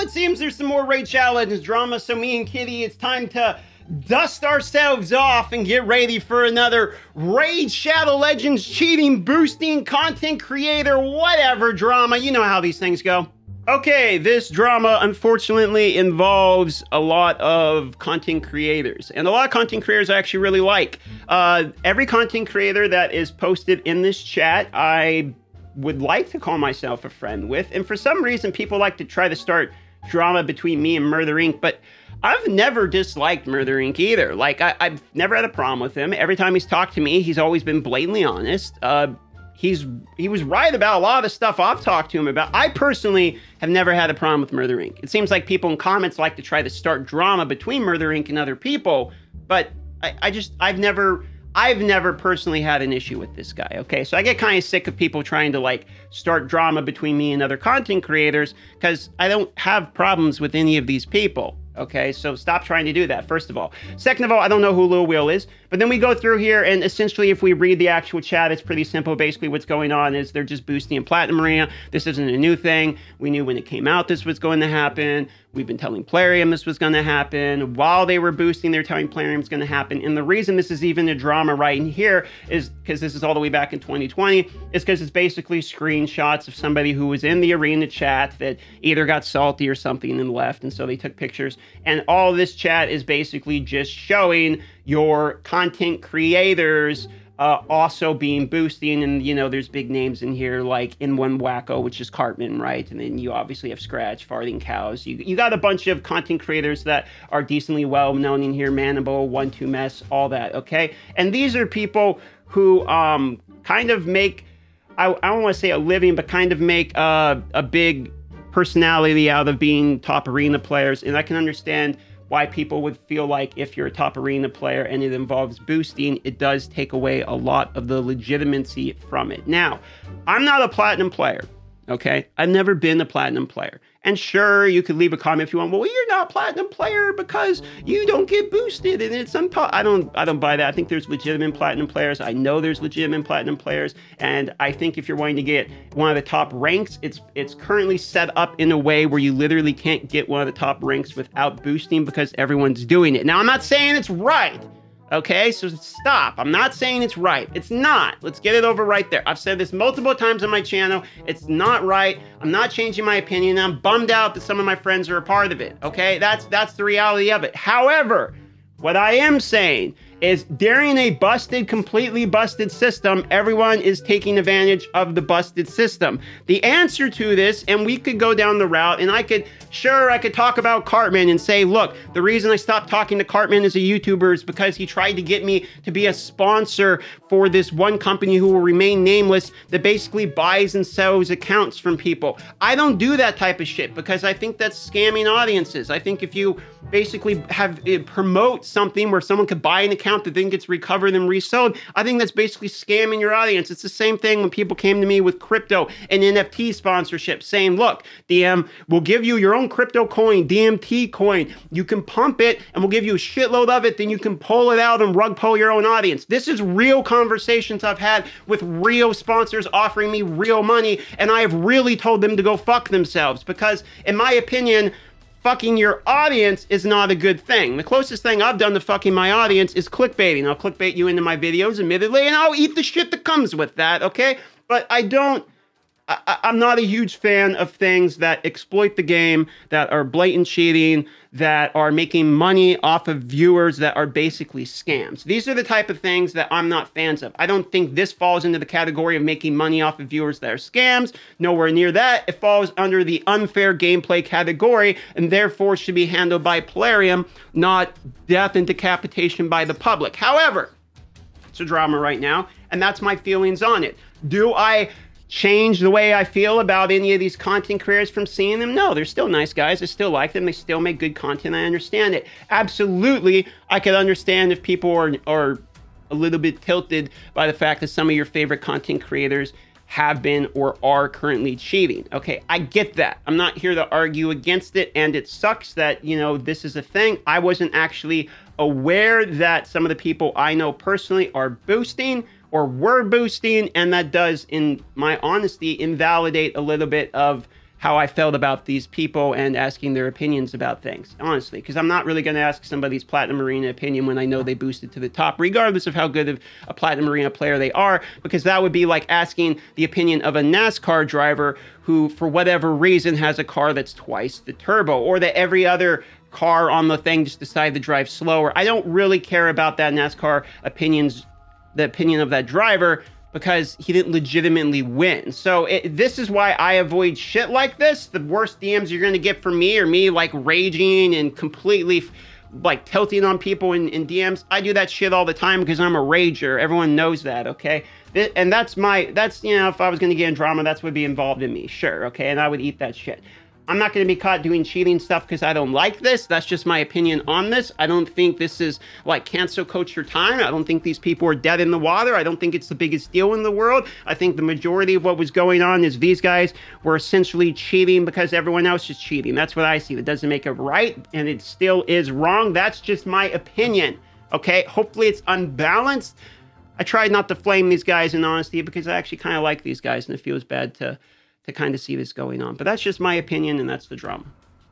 It seems there's some more Raid Shadow Legends drama, so me and Kitty, it's time to dust ourselves off and get ready for another Raid Shadow Legends cheating, boosting, content creator, whatever drama. You know how these things go. Okay, this drama unfortunately involves a lot of content creators, and a lot of content creators I actually really like. Uh, every content creator that is posted in this chat, I would like to call myself a friend with, and for some reason, people like to try to start drama between me and Murder Inc., but I've never disliked Murder Inc. either. Like, I, have never had a problem with him. Every time he's talked to me, he's always been blatantly honest. Uh, he's he was right about a lot of the stuff I've talked to him about. I personally have never had a problem with Murder Inc. It seems like people in comments like to try to start drama between Murder Inc. and other people, but I, I just I've never I've never personally had an issue with this guy. Okay, so I get kind of sick of people trying to like start drama between me and other content creators because I don't have problems with any of these people. Okay, so stop trying to do that, first of all. Second of all, I don't know who Lil Will is, but then we go through here, and essentially, if we read the actual chat, it's pretty simple. Basically, what's going on is they're just boosting in Platinum Arena. This isn't a new thing. We knew when it came out this was going to happen. We've been telling Plarium this was going to happen. While they were boosting, they're telling Plarium it's going to happen. And the reason this is even a drama right in here is because this is all the way back in 2020, is because it's basically screenshots of somebody who was in the arena chat that either got salty or something and left. And so they took pictures. And all this chat is basically just showing your content creators uh, also being boosting. And, you know, there's big names in here like In One Wacko, which is Cartman, right? And then you obviously have Scratch, Farthing Cows. You, you got a bunch of content creators that are decently well known in here Manible, One Two Mess, all that, okay? And these are people who um, kind of make, I, I don't want to say a living, but kind of make uh, a big personality out of being top arena players. And I can understand why people would feel like if you're a top arena player and it involves boosting, it does take away a lot of the legitimacy from it. Now, I'm not a platinum player, okay? I've never been a platinum player. And sure, you could leave a comment if you want. Well, you're not a platinum player because you don't get boosted, and it's unpo- I don't. I don't buy that. I think there's legitimate platinum players. I know there's legitimate platinum players, and I think if you're wanting to get one of the top ranks, it's it's currently set up in a way where you literally can't get one of the top ranks without boosting because everyone's doing it. Now, I'm not saying it's right. Okay, so stop. I'm not saying it's right. It's not. Let's get it over right there. I've said this multiple times on my channel. It's not right. I'm not changing my opinion. I'm bummed out that some of my friends are a part of it. Okay, that's that's the reality of it. However, what I am saying is during a busted, completely busted system, everyone is taking advantage of the busted system. The answer to this, and we could go down the route, and I could, sure, I could talk about Cartman and say, look, the reason I stopped talking to Cartman as a YouTuber is because he tried to get me to be a sponsor for this one company who will remain nameless that basically buys and sells accounts from people. I don't do that type of shit because I think that's scamming audiences. I think if you basically have eh, promote something where someone could buy an account account that then gets recovered and resold. I think that's basically scamming your audience. It's the same thing when people came to me with crypto and NFT sponsorship saying, look, DM, we'll give you your own crypto coin, DMT coin. You can pump it and we'll give you a shitload of it. Then you can pull it out and rug pull your own audience. This is real conversations I've had with real sponsors offering me real money. And I have really told them to go fuck themselves because, in my opinion, fucking your audience is not a good thing. The closest thing I've done to fucking my audience is clickbaiting. I'll clickbait you into my videos, admittedly, and I'll eat the shit that comes with that, okay? But I don't I, am not a huge fan of things that exploit the game, that are blatant cheating, that are making money off of viewers that are basically scams. These are the type of things that I'm not fans of. I don't think this falls into the category of making money off of viewers that are scams. Nowhere near that. It falls under the unfair gameplay category and therefore should be handled by Plarium, not death and decapitation by the public. However, it's a drama right now, and that's my feelings on it. Do I change the way I feel about any of these content creators from seeing them? No, they're still nice guys. I still like them. They still make good content. I understand it. Absolutely, I could understand if people are, are a little bit tilted by the fact that some of your favorite content creators have been or are currently cheating. Okay, I get that. I'm not here to argue against it, and it sucks that, you know, this is a thing. I wasn't actually aware that some of the people I know personally are boosting or were boosting, and that does, in my honesty, invalidate a little bit of how I felt about these people and asking their opinions about things, honestly, because I'm not really going to ask somebody's Platinum Arena opinion when I know they boosted to the top, regardless of how good of a Platinum Arena player they are, because that would be like asking the opinion of a NASCAR driver who, for whatever reason, has a car that's twice the turbo, or that every other car on the thing just decided to drive slower. I don't really care about that NASCAR opinions, the opinion of that driver because he didn't legitimately win. So it, this is why I avoid shit like this. The worst DMs you're going to get from me or me like raging and completely like tilting on people in, in DMs. I do that shit all the time because I'm a rager. Everyone knows that, okay? And that's my, that's, you know, if I was going to get in drama, that's what would be involved in me, sure, okay? And I would eat that shit. I'm not going to be caught doing cheating stuff because I don't like this. That's just my opinion on this. I don't think this is like cancel culture time. I don't think these people are dead in the water. I don't think it's the biggest deal in the world. I think the majority of what was going on is these guys were essentially cheating because everyone else is cheating. That's what I see. That doesn't make it right, and it still is wrong. That's just my opinion. Okay, hopefully it's unbalanced. I tried not to flame these guys in honesty because I actually kind of like these guys, and it feels bad to to kind of see what's going on. But that's just my opinion, and that's the drama.